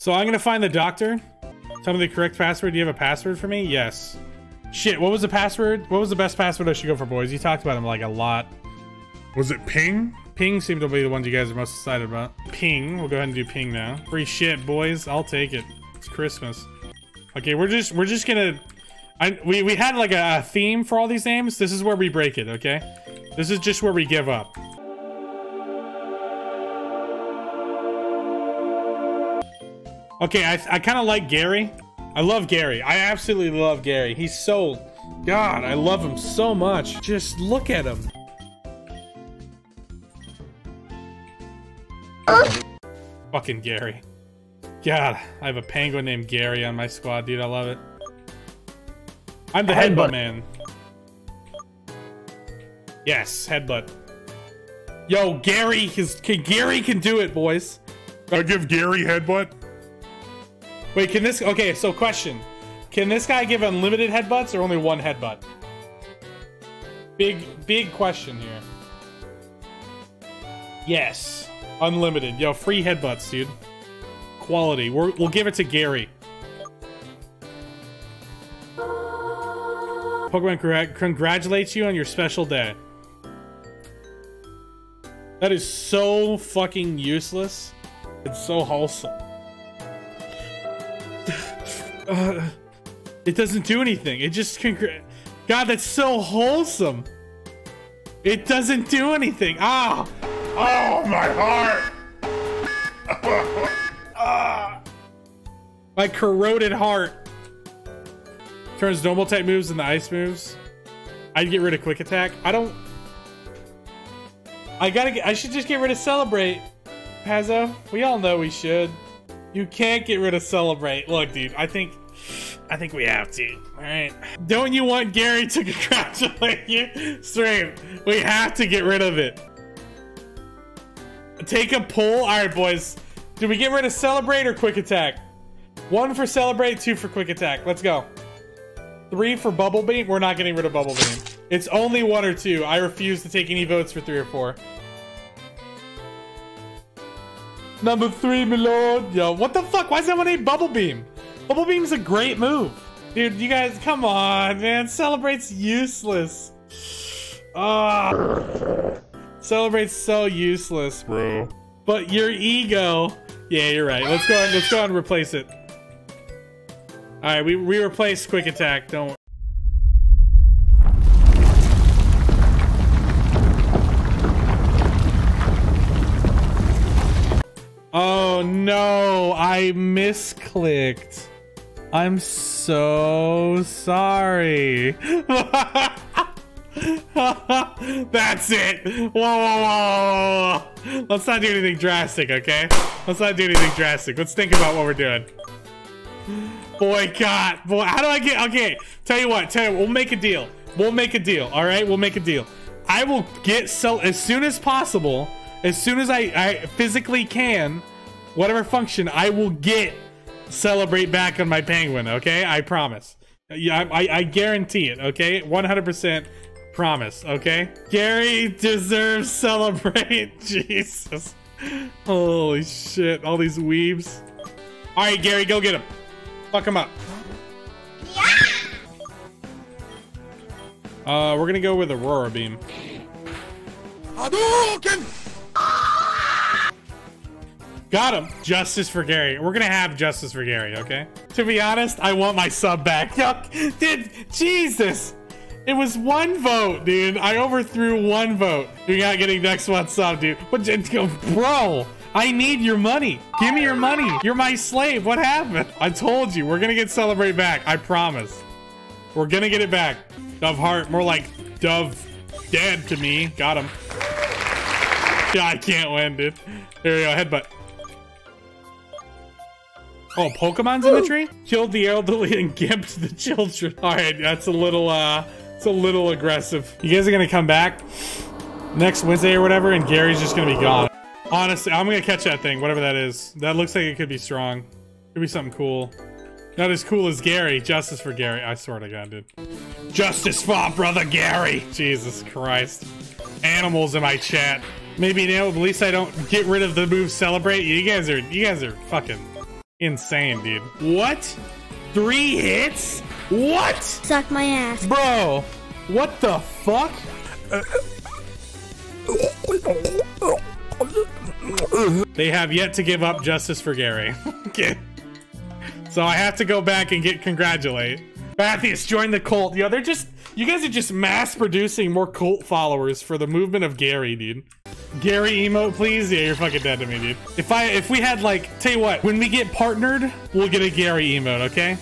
So I'm gonna find the doctor. Tell me the correct password. Do you have a password for me? Yes. Shit, what was the password? What was the best password I should go for, boys? You talked about them like a lot. Was it ping? Ping seemed to be the ones you guys are most excited about. Ping. We'll go ahead and do ping now. Free shit, boys. I'll take it. It's Christmas. Okay, we're just we're just gonna. I we we had like a, a theme for all these names. This is where we break it. Okay, this is just where we give up. Okay, I I kind of like Gary. I love Gary. I absolutely love Gary. He's so God. I love him so much. Just look at him. Fucking Gary. God, I have a penguin named Gary on my squad, dude. I love it. I'm the headbutt, Headbutt. man. Yes, headbutt. Yo, Gary, his, can, Gary can do it, boys. I give Gary headbutt. Wait, can this? Okay, so question: Can this guy give unlimited headbutts or only one headbutt? Big, big question here. Yes, unlimited. Yo, free headbutts, dude. Quality. We're, we'll give it to Gary. Pokemon congr- congratulates you on your special day. That is so fucking useless. It's so wholesome. Uh, it doesn't do anything. It just congr- God, that's so wholesome. It doesn't do anything. Ah, Oh, my heart! my corroded heart. Turns normal type moves into ice moves. I'd get rid of quick attack. I don't. I gotta. Get, I should just get rid of celebrate. Pazzo, we all know we should. You can't get rid of celebrate. Look, dude. I think. I think we have to. All right. Don't you want Gary to congratulate you? Stream. We have to get rid of it. Take a poll. All right, boys. Do we get rid of celebrate or quick attack? One for celebrate, two for quick attack. Let's go. Three for bubble beam. We're not getting rid of bubble beam. It's only one or two. I refuse to take any votes for three or four. Number three, my lord. Yo, what the fuck? Why is that one named Bubble Beam? Bubble Beam's a great move. Dude, you guys, come on, man. Celebrate's useless. Ah. Celebrate's so useless, Bro. But your ego. Yeah, you're right. Let's go and let's go and replace it. Alright, we, we replace quick attack. Don't Oh no, I misclicked. I'm so sorry. That's it. Whoa, whoa, whoa. Let's not do anything drastic, okay? Let's not do anything drastic. Let's think about what we're doing. Boycott. Boy, how do I get? Okay, tell you what. Tell you, what, we'll make a deal. We'll make a deal. All right, we'll make a deal. I will get so as soon as possible, as soon as I, I physically can, whatever function, I will get celebrate back on my penguin. Okay, I promise. Yeah, I, I, guarantee it. Okay, 100% promise. Okay, Gary deserves celebrate. Jesus, holy shit! All these weebs. All right, Gary, go get him. Fuck him up. Yeah. Uh, we're gonna go with Aurora Beam. Got him. Justice for Gary. We're gonna have justice for Gary, okay? To be honest, I want my sub back. Yuck. Dude, Jesus. It was one vote, dude. I overthrew one vote. You're not getting next one sub, dude. What, bro, I need your money. Give me your money. You're my slave. What happened? I told you, we're gonna get Celebrate back. I promise. We're gonna get it back. Dove Heart, more like Dove Dead to me. Got him. Yeah, I can't win, dude. There we go, headbutt. Oh, Pokemon's in the tree? Killed the elderly and gimped the children. All right, that's a little, uh, it's a little aggressive. You guys are gonna come back next Wednesday or whatever, and Gary's just gonna be gone. Honestly, I'm gonna catch that thing, whatever that is. That looks like it could be strong. Could be something cool. Not as cool as Gary. Justice for Gary. I swear to God, dude. Justice for brother Gary. Jesus Christ. Animals in my chat. Maybe now, at least I don't get rid of the move celebrate. You guys are, you guys are fucking Insane, dude. What? Three hits? What? Suck my ass. Bro, what the fuck? They have yet to give up justice for Gary. okay. So I have to go back and get congratulate. Bathius, join the cult. Yo, they're just you guys are just mass producing more cult followers for the movement of Gary, dude. Gary emote, please. Yeah, you're fucking dead to me, dude. If I if we had like, tell you what, when we get partnered, we'll get a Gary emote, okay?